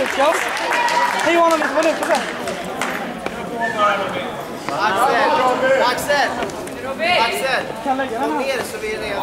Lukas? Hej Johanna, vad är Lukas? Axel! Axel! Axel! Kan lägga den Kom här. ner så vi är redo.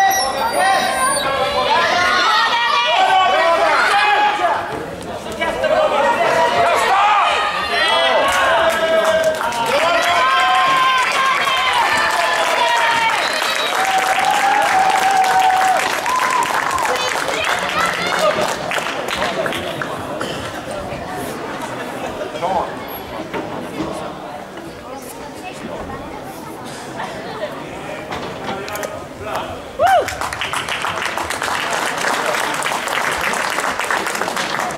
on.